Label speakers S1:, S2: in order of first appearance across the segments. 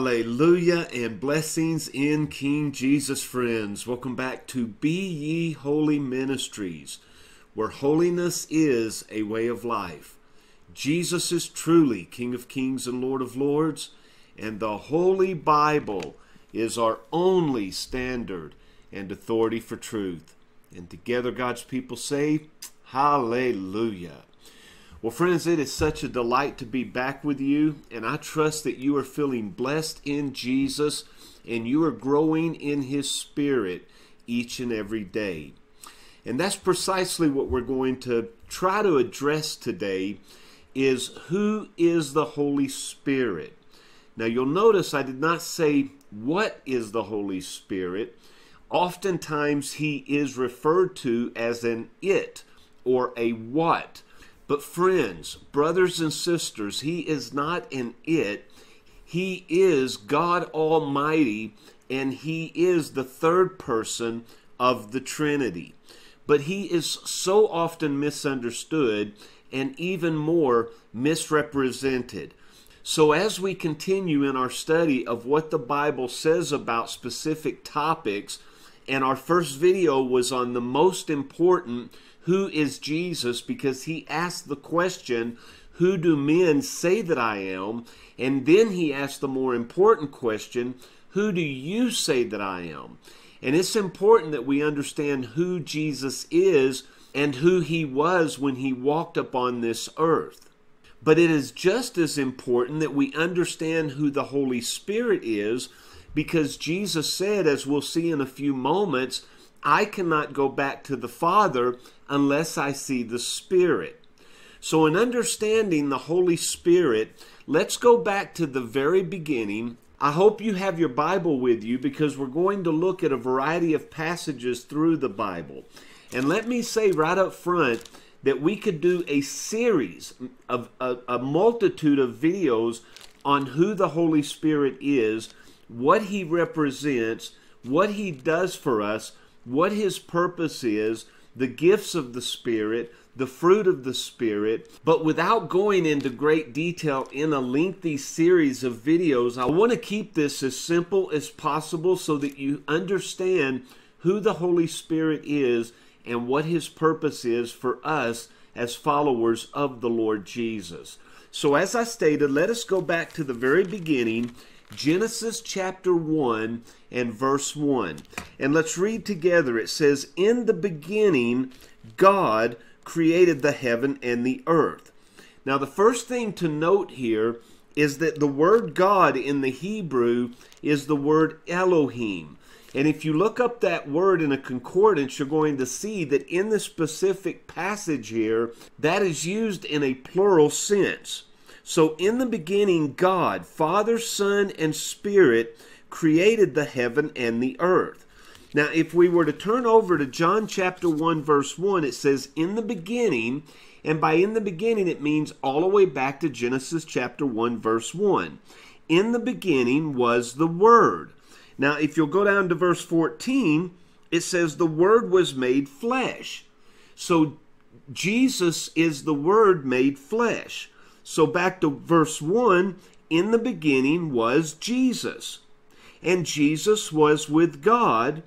S1: Hallelujah and blessings in King Jesus, friends. Welcome back to Be Ye Holy Ministries, where holiness is a way of life. Jesus is truly King of Kings and Lord of Lords, and the Holy Bible is our only standard and authority for truth. And together, God's people say, Hallelujah. Well, friends, it is such a delight to be back with you, and I trust that you are feeling blessed in Jesus and you are growing in His Spirit each and every day. And that's precisely what we're going to try to address today is who is the Holy Spirit? Now you'll notice I did not say what is the Holy Spirit. Oftentimes he is referred to as an it or a what. But, friends, brothers and sisters, He is not an it. He is God Almighty, and He is the third person of the Trinity. But He is so often misunderstood and even more misrepresented. So, as we continue in our study of what the Bible says about specific topics, and our first video was on the most important who is Jesus because he asked the question, Who do men say that I am? And then he asked the more important question, Who do you say that I am? And it's important that we understand who Jesus is and who he was when he walked upon this earth. But it is just as important that we understand who the Holy Spirit is because Jesus said, as we'll see in a few moments, I cannot go back to the Father unless I see the Spirit. So, in understanding the Holy Spirit, let's go back to the very beginning. I hope you have your Bible with you because we're going to look at a variety of passages through the Bible. And let me say right up front that we could do a series of a, a multitude of videos on who the Holy Spirit is, what he represents, what he does for us, what his purpose is, the gifts of the Spirit, the fruit of the Spirit, but without going into great detail in a lengthy series of videos, I want to keep this as simple as possible so that you understand who the Holy Spirit is and what his purpose is for us as followers of the Lord Jesus. So, as I stated, let us go back to the very beginning Genesis chapter 1 and verse 1. And let's read together. It says, In the beginning, God created the heaven and the earth. Now, the first thing to note here is that the word God in the Hebrew is the word Elohim. And if you look up that word in a concordance, you're going to see that in the specific passage here, that is used in a plural sense. So, in the beginning, God, Father, Son, and Spirit created the heaven and the earth. Now, if we were to turn over to John chapter 1, verse 1, it says, In the beginning, and by in the beginning, it means all the way back to Genesis chapter 1, verse 1. In the beginning was the Word. Now, if you'll go down to verse 14, it says, The Word was made flesh. So, Jesus is the Word made flesh. So back to verse 1 in the beginning was Jesus, and Jesus was with God,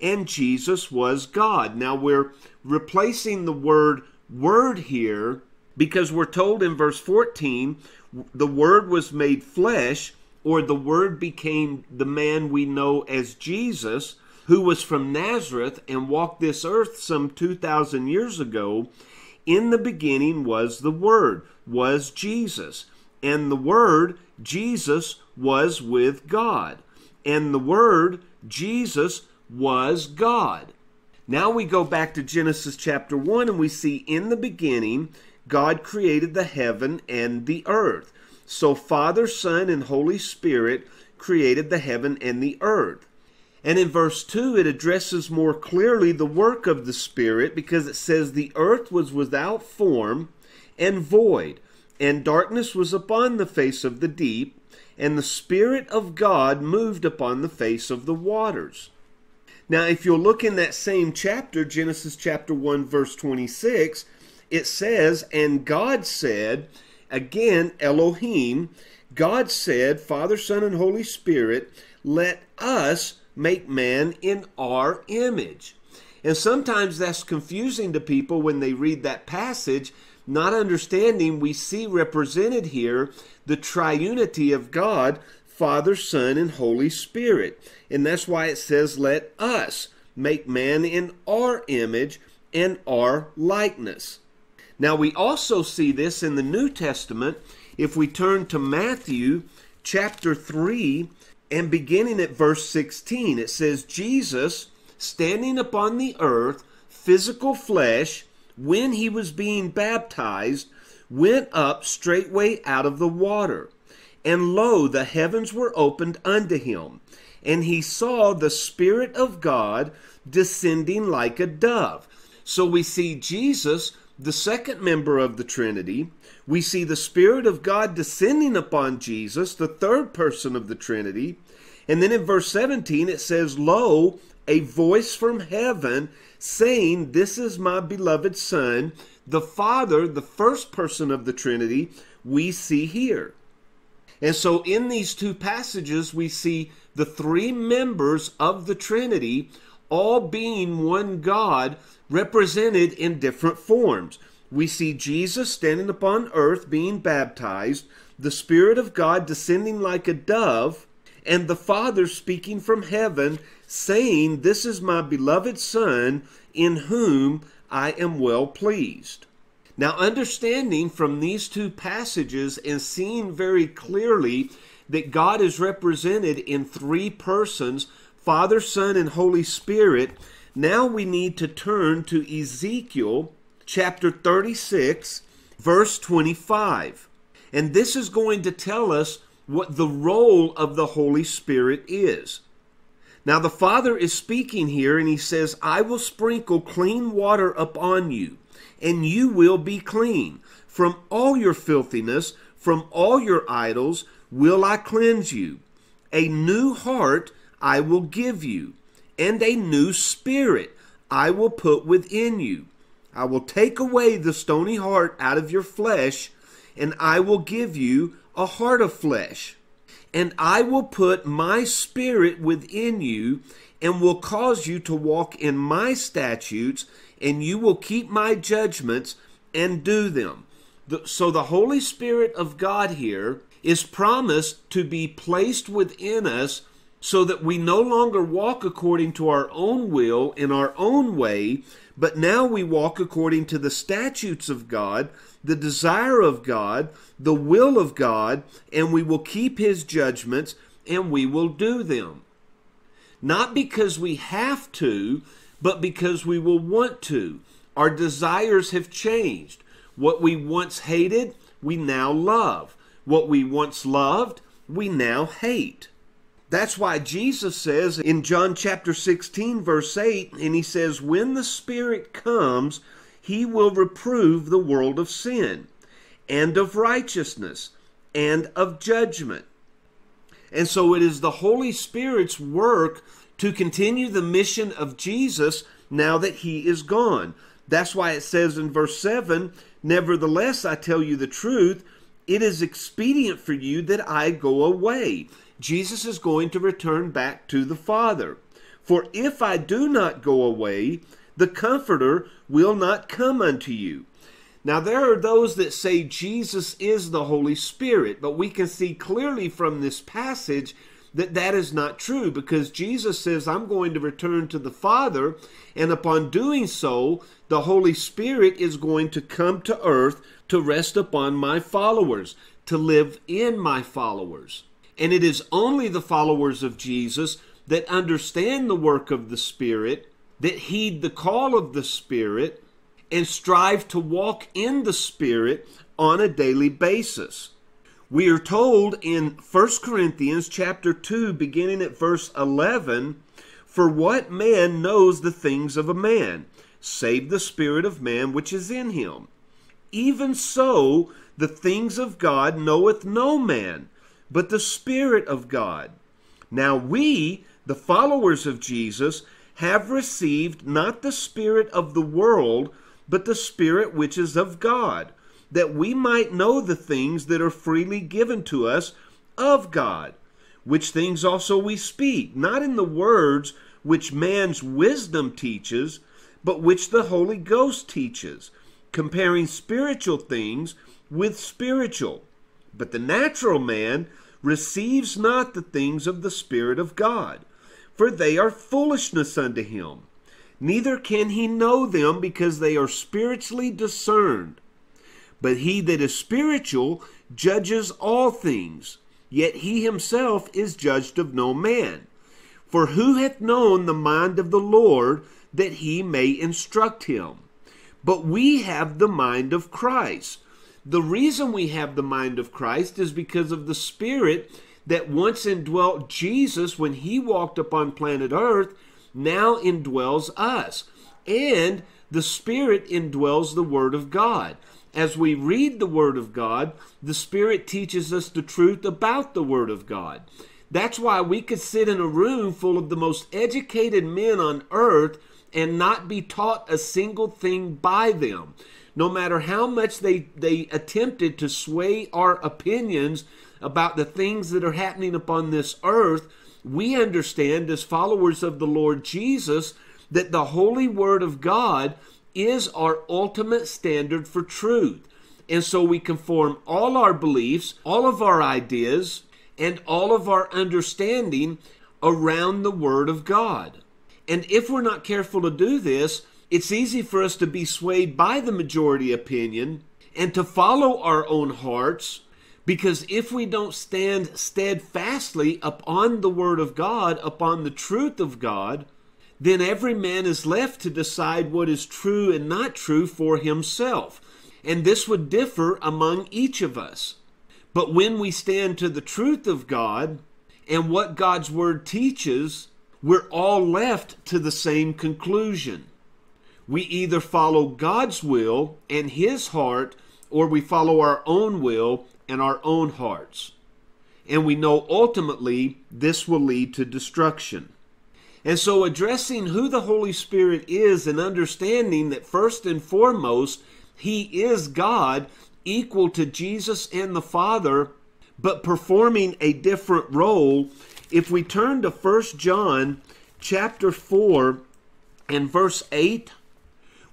S1: and Jesus was God. Now we're replacing the word word here because we're told in verse 14 the word was made flesh or the word became the man we know as Jesus who was from Nazareth and walked this earth some 2000 years ago in the beginning was the Word, was Jesus. And the Word, Jesus, was with God. And the Word, Jesus, was God. Now we go back to Genesis chapter 1 and we see in the beginning, God created the heaven and the earth. So Father, Son, and Holy Spirit created the heaven and the earth. And in verse 2, it addresses more clearly the work of the Spirit because it says, The earth was without form and void, and darkness was upon the face of the deep, and the Spirit of God moved upon the face of the waters. Now, if you'll look in that same chapter, Genesis chapter 1, verse 26, it says, And God said, again, Elohim, God said, Father, Son, and Holy Spirit, let us make man in our image. And sometimes that's confusing to people when they read that passage, not understanding we see represented here the triunity of God, Father, Son, and Holy Spirit. And that's why it says, Let us make man in our image and our likeness. Now, we also see this in the New Testament if we turn to Matthew chapter 3 and beginning at verse 16. It says, Jesus standing upon the earth, physical flesh, when he was being baptized, went up straightway out of the water. And lo, the heavens were opened unto him, and he saw the Spirit of God descending like a dove. So we see Jesus, the second member of the Trinity. We see the Spirit of God descending upon Jesus, the third person of the Trinity. And then in verse 17 it says, Lo, a voice from heaven saying, This is my beloved Son. The Father, the first person of the Trinity, we see here. And so in these two passages, we see the three members of the Trinity all being one God represented in different forms. We see Jesus standing upon earth being baptized, the Spirit of God descending like a dove, and the Father speaking from heaven saying, This is my beloved Son, in whom I am well pleased. Now, understanding from these two passages and seeing very clearly that God is represented in three persons Father, Son, and Holy Spirit, now we need to turn to Ezekiel chapter 36, verse 25. And this is going to tell us what the role of the Holy Spirit is. Now, the Father is speaking here, and he says, I will sprinkle clean water upon you, and you will be clean. From all your filthiness, from all your idols, will I cleanse you. A new heart I will give you, and a new spirit I will put within you. I will take away the stony heart out of your flesh, and I will give you a heart of flesh and I will put my spirit within you and will cause you to walk in my statutes, and you will keep my judgments and do them. So the Holy Spirit of God here is promised to be placed within us so that we no longer walk according to our own will in our own way, but now we walk according to the statutes of God the desire of God, the will of God, and we will keep His judgments and we will do them. Not because we have to, but because we will want to. Our desires have changed. What we once hated, we now love. What we once loved, we now hate. That's why Jesus says in John chapter 16, verse 8, and he says, When the Spirit comes, he will reprove the world of sin and of righteousness and of judgment. And so it is the Holy Spirit's work to continue the mission of Jesus now that he is gone. That's why it says in verse 7 Nevertheless, I tell you the truth, it is expedient for you that I go away. Jesus is going to return back to the Father. For if I do not go away, the Comforter will not come unto you. Now, there are those that say Jesus is the Holy Spirit, but we can see clearly from this passage that that is not true because Jesus says, I'm going to return to the Father, and upon doing so, the Holy Spirit is going to come to earth to rest upon my followers, to live in my followers. And it is only the followers of Jesus that understand the work of the Spirit that heed the call of the Spirit and strive to walk in the Spirit on a daily basis. We are told in 1 Corinthians chapter 2 beginning at verse 11, for what man knows the things of a man save the spirit of man which is in him? Even so the things of God knoweth no man, but the spirit of God. Now we, the followers of Jesus, have received not the Spirit of the world, but the Spirit which is of God, that we might know the things that are freely given to us of God, which things also we speak, not in the words which man's wisdom teaches, but which the Holy Ghost teaches, comparing spiritual things with spiritual. But the natural man receives not the things of the Spirit of God, for they are foolishness unto him. Neither can he know them because they are spiritually discerned. But he that is spiritual judges all things, yet he himself is judged of no man. For who hath known the mind of the Lord that he may instruct him? But we have the mind of Christ. The reason we have the mind of Christ is because of the Spirit that once indwelt Jesus when he walked upon planet Earth, now indwells us. And the Spirit indwells the Word of God. As we read the Word of God, the Spirit teaches us the truth about the Word of God. That's why we could sit in a room full of the most educated men on earth and not be taught a single thing by them no matter how much they, they attempted to sway our opinions about the things that are happening upon this earth, we understand as followers of the Lord Jesus that the holy word of God is our ultimate standard for truth. And so we conform all our beliefs, all of our ideas, and all of our understanding around the Word of God. And if we're not careful to do this, it's easy for us to be swayed by the majority opinion and to follow our own hearts because if we don't stand steadfastly upon the Word of God, upon the truth of God, then every man is left to decide what is true and not true for himself. And this would differ among each of us. But when we stand to the truth of God and what God's Word teaches, we're all left to the same conclusion. We either follow God's will and His heart, or we follow our own will and our own hearts. And we know ultimately this will lead to destruction. And so, addressing who the Holy Spirit is and understanding that first and foremost, He is God, equal to Jesus and the Father, but performing a different role. If we turn to 1 John chapter 4 and verse 8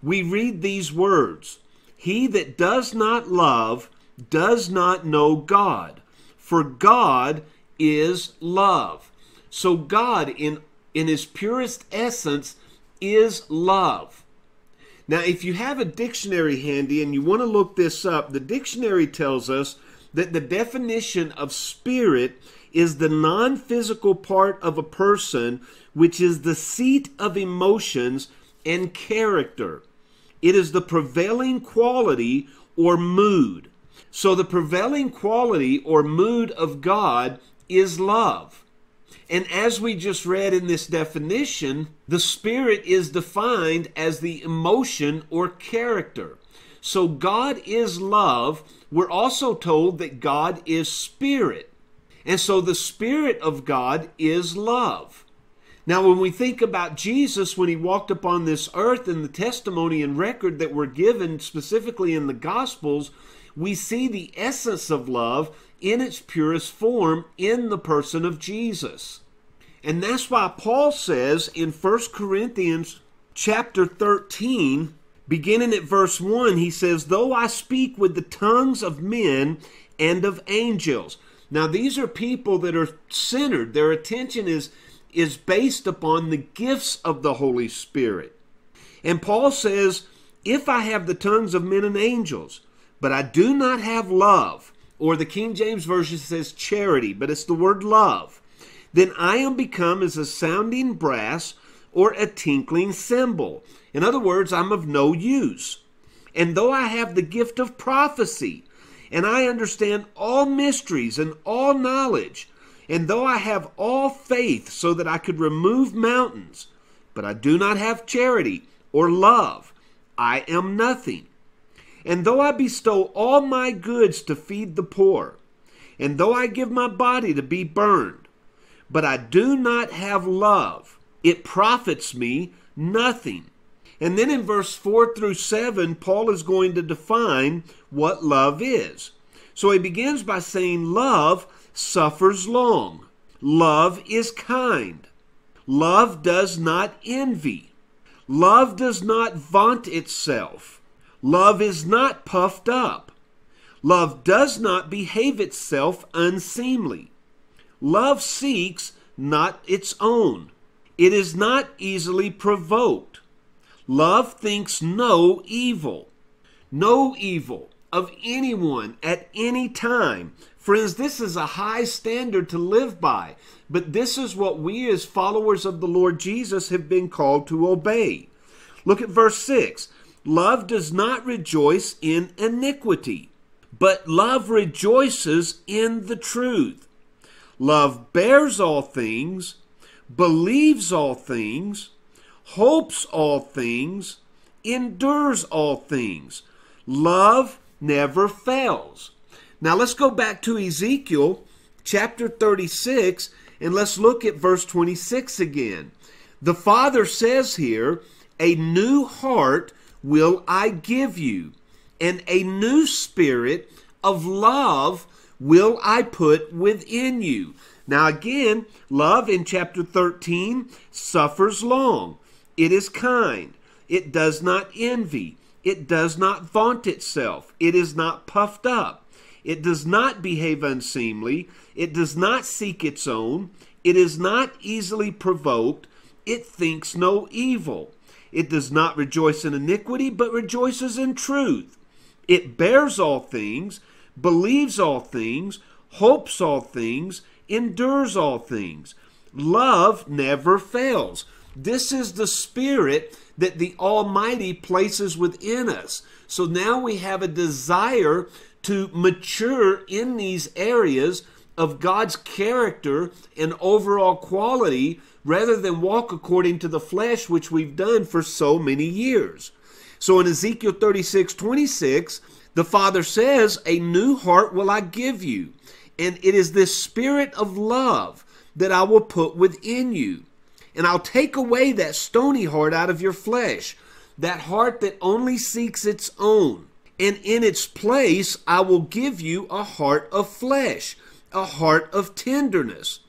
S1: we read these words He that does not love does not know God, for God is love. So, God, in, in his purest essence, is love. Now, if you have a dictionary handy and you want to look this up, the dictionary tells us that the definition of spirit is the non physical part of a person, which is the seat of emotions and character. It is the prevailing quality or mood. So the prevailing quality or mood of God is love. And as we just read in this definition, the Spirit is defined as the emotion or character. So God is love. We're also told that God is Spirit. And so the Spirit of God is love. Now, when we think about Jesus when he walked upon this earth and the testimony and record that were given specifically in the Gospels, we see the essence of love in its purest form in the person of Jesus. And that's why Paul says in 1 Corinthians chapter 13, beginning at verse 1, he says, Though I speak with the tongues of men and of angels. Now, these are people that are centered. Their attention is is based upon the gifts of the Holy Spirit. And Paul says, If I have the tongues of men and angels, but I do not have love, or the King James Version says charity, but it's the word love, then I am become as a sounding brass or a tinkling cymbal. In other words, I'm of no use. And though I have the gift of prophecy, and I understand all mysteries and all knowledge, and though I have all faith so that I could remove mountains, but I do not have charity or love, I am nothing. And though I bestow all my goods to feed the poor, and though I give my body to be burned, but I do not have love, it profits me nothing. And then in verse 4 through 7, Paul is going to define what love is. So he begins by saying, Love suffers long. Love is kind. Love does not envy. Love does not vaunt itself. Love is not puffed up. Love does not behave itself unseemly. Love seeks not its own. It is not easily provoked. Love thinks no evil. No evil of anyone at any time. Friends, this is a high standard to live by, but this is what we as followers of the Lord Jesus have been called to obey. Look at verse 6. Love does not rejoice in iniquity, but love rejoices in the truth. Love bears all things, believes all things, hopes all things, endures all things. Love never fails. Now let's go back to Ezekiel chapter 36 and let's look at verse 26 again. The Father says here, A new heart will I give you, and a new spirit of love will I put within you. Now, again, love in chapter 13 suffers long. It is kind. It does not envy. It does not vaunt itself. It is not puffed up. It does not behave unseemly. It does not seek its own. It is not easily provoked. It thinks no evil. It does not rejoice in iniquity, but rejoices in truth. It bears all things, believes all things, hopes all things, endures all things. Love never fails. This is the spirit that the Almighty places within us. So now we have a desire to mature in these areas of God's character and overall quality rather than walk according to the flesh, which we've done for so many years. So in Ezekiel 36 26, the Father says, A new heart will I give you, and it is this spirit of love that I will put within you. And I'll take away that stony heart out of your flesh, that heart that only seeks its own and in its place I will give you a heart of flesh, a heart of tenderness.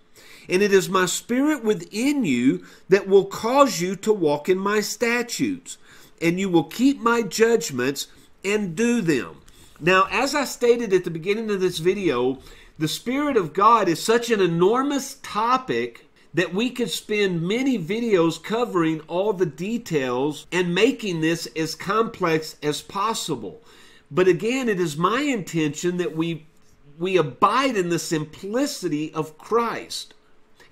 S1: And it is my spirit within you that will cause you to walk in my statutes, and you will keep my judgments and do them. Now, as I stated at the beginning of this video, the Spirit of God is such an enormous topic that we could spend many videos covering all the details and making this as complex as possible. But again, it is my intention that we we abide in the simplicity of Christ.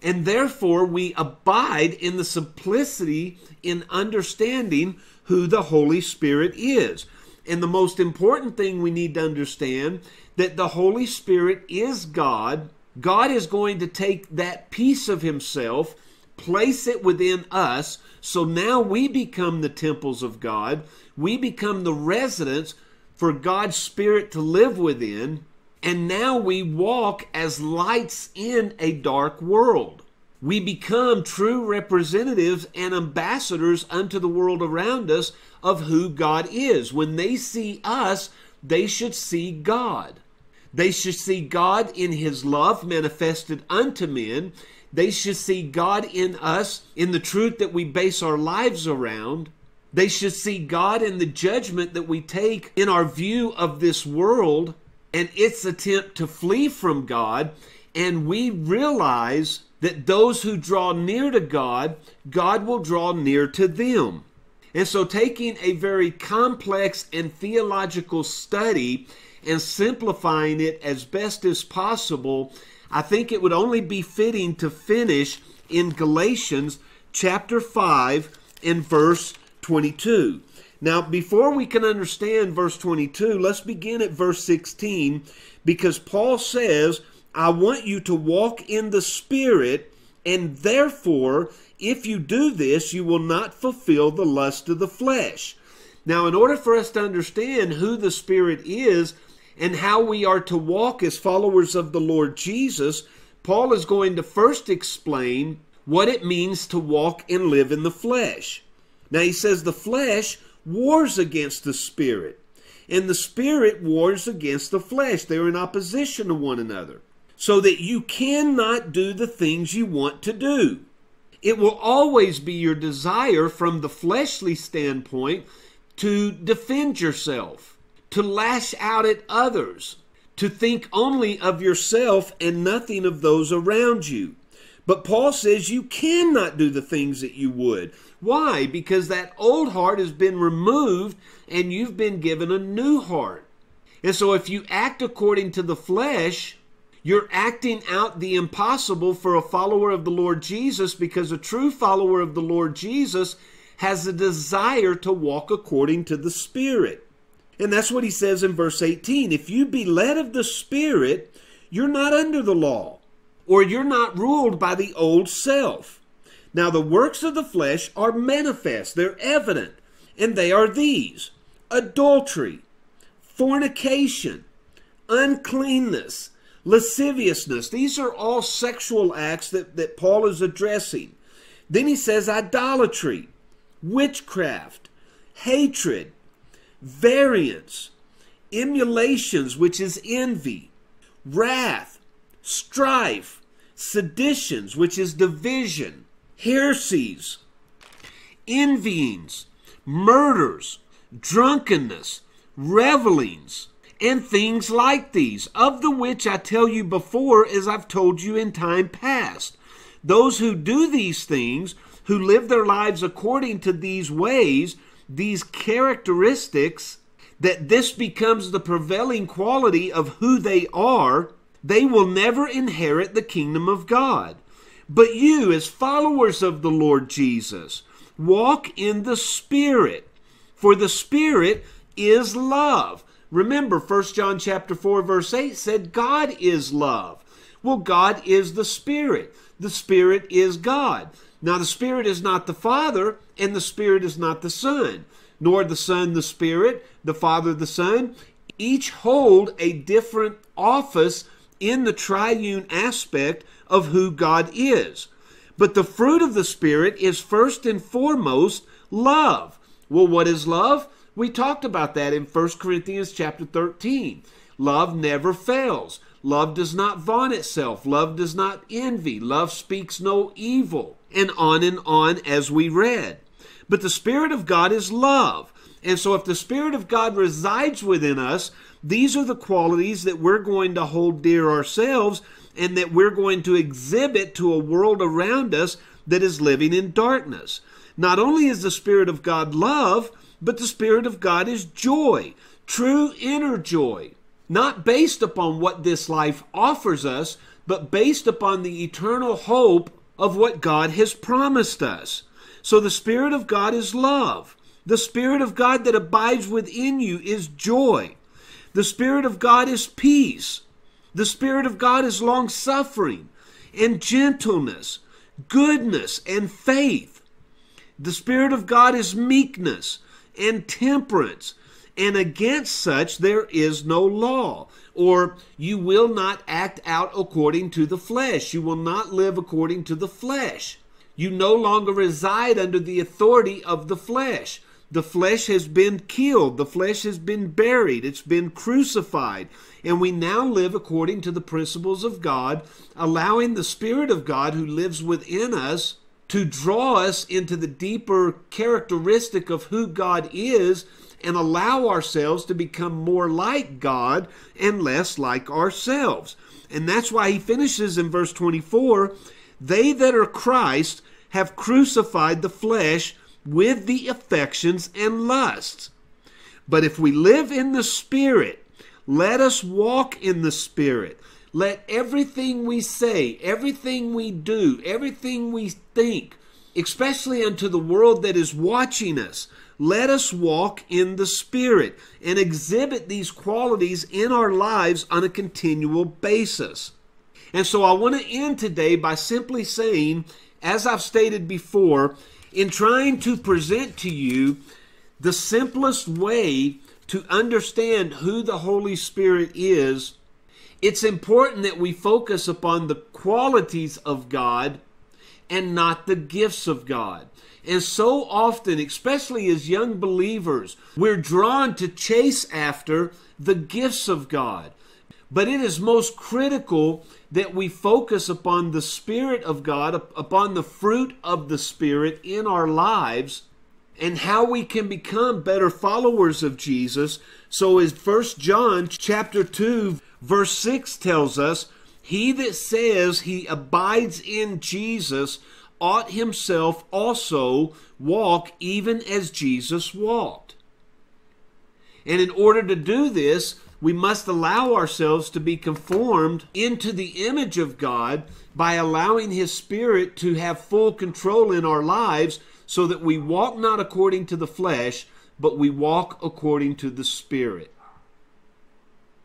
S1: And therefore, we abide in the simplicity in understanding who the Holy Spirit is. And the most important thing we need to understand that the Holy Spirit is God. God is going to take that piece of himself, place it within us, so now we become the temples of God. We become the residence for God's Spirit to live within, and now we walk as lights in a dark world. We become true representatives and ambassadors unto the world around us of who God is. When they see us, they should see God. They should see God in His love manifested unto men. They should see God in us in the truth that we base our lives around. They should see God in the judgment that we take in our view of this world and its attempt to flee from God. And we realize that those who draw near to God, God will draw near to them. And so, taking a very complex and theological study and simplifying it as best as possible, I think it would only be fitting to finish in Galatians chapter 5 and verse 22. Now, before we can understand verse 22, let's begin at verse 16 because Paul says, I want you to walk in the Spirit, and therefore, if you do this, you will not fulfill the lust of the flesh. Now, in order for us to understand who the Spirit is and how we are to walk as followers of the Lord Jesus, Paul is going to first explain what it means to walk and live in the flesh. Now he says the flesh wars against the spirit, and the spirit wars against the flesh. They're in opposition to one another, so that you cannot do the things you want to do. It will always be your desire from the fleshly standpoint to defend yourself, to lash out at others, to think only of yourself and nothing of those around you. But Paul says you cannot do the things that you would. Why? Because that old heart has been removed and you've been given a new heart. And so if you act according to the flesh, you're acting out the impossible for a follower of the Lord Jesus because a true follower of the Lord Jesus has a desire to walk according to the Spirit. And that's what he says in verse 18. If you be led of the Spirit, you're not under the law or you're not ruled by the old self. Now, the works of the flesh are manifest, they're evident, and they are these adultery, fornication, uncleanness, lasciviousness. These are all sexual acts that, that Paul is addressing. Then he says idolatry, witchcraft, hatred, variance, emulations, which is envy, wrath, strife, seditions, which is division, heresies, envyings, murders, drunkenness, revelings, and things like these, of the which I tell you before, as I've told you in time past. Those who do these things, who live their lives according to these ways, these characteristics, that this becomes the prevailing quality of who they are, they will never inherit the kingdom of God. But you, as followers of the Lord Jesus, walk in the Spirit, for the Spirit is love. Remember, 1 John chapter 4, verse 8 said, God is love. Well, God is the Spirit. The Spirit is God. Now, the Spirit is not the Father, and the Spirit is not the Son, nor the Son the Spirit, the Father the Son. Each hold a different office in the triune aspect of who God is. But the fruit of the Spirit is first and foremost love. Well, what is love? We talked about that in 1 Corinthians chapter 13. Love never fails. Love does not vaunt itself. Love does not envy. Love speaks no evil. And on and on as we read. But the Spirit of God is love. And so if the Spirit of God resides within us, these are the qualities that we're going to hold dear ourselves and that we're going to exhibit to a world around us that is living in darkness. Not only is the Spirit of God love, but the Spirit of God is joy, true inner joy, not based upon what this life offers us, but based upon the eternal hope of what God has promised us. So the Spirit of God is love. The Spirit of God that abides within you is joy. The Spirit of God is peace. The Spirit of God is long suffering and gentleness, goodness and faith. The Spirit of God is meekness and temperance. And against such there is no law. Or you will not act out according to the flesh. You will not live according to the flesh. You no longer reside under the authority of the flesh. The flesh has been killed. The flesh has been buried. It's been crucified. And we now live according to the principles of God, allowing the Spirit of God who lives within us to draw us into the deeper characteristic of who God is and allow ourselves to become more like God and less like ourselves. And that's why he finishes in verse 24 they that are Christ have crucified the flesh with the affections and lusts. But if we live in the Spirit, let us walk in the Spirit. Let everything we say, everything we do, everything we think, especially unto the world that is watching us, let us walk in the Spirit and exhibit these qualities in our lives on a continual basis. And so I want to end today by simply saying, as I've stated before, in trying to present to you the simplest way to understand who the Holy Spirit is, it's important that we focus upon the qualities of God and not the gifts of God. And so often, especially as young believers, we're drawn to chase after the gifts of God. But it is most critical that we focus upon the Spirit of God, upon the fruit of the Spirit in our lives, and how we can become better followers of Jesus. So as 1 John chapter 2 verse 6 tells us, he that says he abides in Jesus ought himself also walk even as Jesus walked. And in order to do this, we must allow ourselves to be conformed into the image of God by allowing His Spirit to have full control in our lives so that we walk not according to the flesh, but we walk according to the Spirit.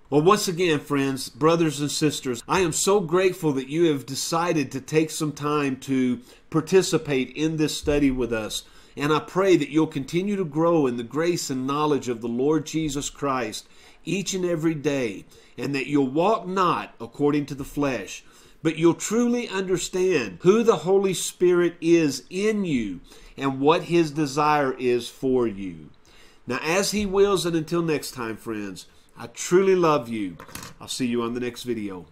S1: Well, once again, friends, brothers and sisters, I am so grateful that you have decided to take some time to participate in this study with us. And I pray that you'll continue to grow in the grace and knowledge of the Lord Jesus Christ each and every day, and that you'll walk not according to the flesh, but you'll truly understand who the Holy Spirit is in you and what His desire is for you. Now, as He wills, and until next time, friends, I truly love you. I'll see you on the next video.